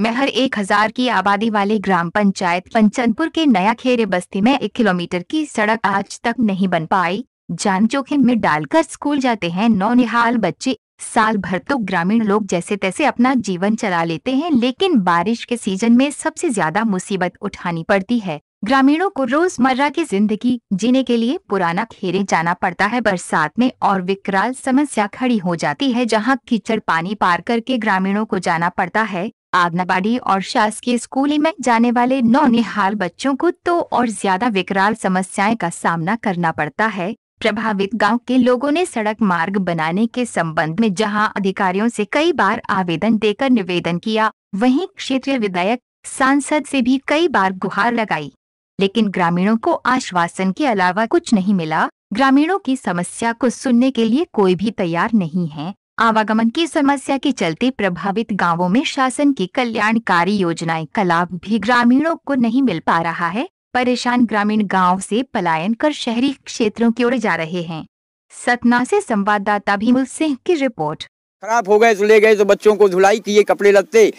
महर एक हज़ार की आबादी वाले ग्राम पंचायत पंचनपुर के नया खेरे बस्ती में एक किलोमीटर की सड़क आज तक नहीं बन पाई। जान जोखिम में डालकर स्कूल जाते हैं नौनिहाल बच्चे। साल भर तो ग्रामीण लोग जैसे तैसे अपना जीवन चला लेते हैं, लेकिन बारिश के सीज़न में सबसे ज़्यादा मुसीबत उठानी पड़ती है। ग्रामीणों को रोज़मर्रा की ज़िंदगी जीने के लिए पुराना खेरे जाना पड़ता है। बरसात में और विकराल समस्या खड़ी हो जाती है, जहाँ कीचड़ पानी पार करके ग्रामीणों को जाना पड़ता है। आंगनबाड़ी और शासकीय स्कूली में जाने वाले नौनिहाल बच्चों को तो और ज़्यादा विकराल समस्याएँ का सामना करना पड़ता है। प्रभावित गाँव के लोगों ने सड़क मार्ग बनाने के संबंध में जहाँ अधिकारियों से कई बार आवेदन देकर निवेदन किया, वहीं क्षेत्रीय विधायक, सांसद से भी कई बार गुहार लगाई। लेकिन ग्रामीणों को आश्वासन के अलावा कुछ नहीं मिला। ग्रामीणों की समस्या को सुनने के लिए कोई भी तैयार नहीं है। आवागमन की समस्या के चलते प्रभावित गाँवों में शासन की कल्याणकारी योजनाएँ का लाभ भी ग्रामीणों को नहीं मिल पा रहा है। परेशान ग्रामीण गाँव से पलायन कर शहरी क्षेत्रों की ओर जा रहे हैं। सतना से संवाददाता भीमुल सिंह की रिपोर्ट। खराब हो गए तो ले गए तो बच्चों को धुलाई किए कपड़े लगते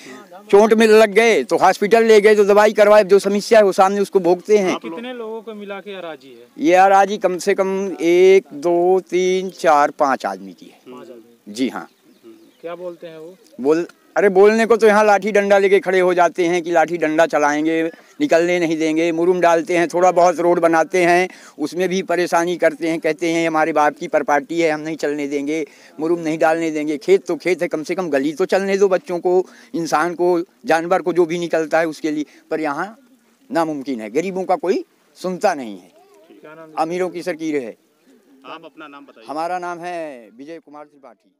चोट में लग गए तो हॉस्पिटल ले गए तो दवाई करवाए जो समस्या है वो सामने उसको भोगते हैं। कितने लोगों को मिला के अराजी है? ये अराजी कम से कम एक दो तीन चार पाँच आदमी की है। जी हाँ। क्या बोलते हैं वो? बोल अरे बोलने को तो यहाँ लाठी डंडा लेके खड़े हो जाते हैं कि लाठी डंडा चलाएँगे निकलने नहीं देंगे मुरुम डालते हैं थोड़ा बहुत रोड बनाते हैं उसमें भी परेशानी करते हैं कहते हैं हमारे बाप की प्रपार्टी है हम नहीं चलने देंगे मुरुम नहीं डालने देंगे खेत तो खेत है कम से कम गली तो चलने दो बच्चों को इंसान को जानवर को जो भी निकलता है उसके लिए। पर यहाँ नामुमकिन है गरीबों का कोई सुनता नहीं है। अमीरों की सरकीर है। आप अपना नाम बताइए। हमारा नाम है विजय कुमार त्रिपाठी।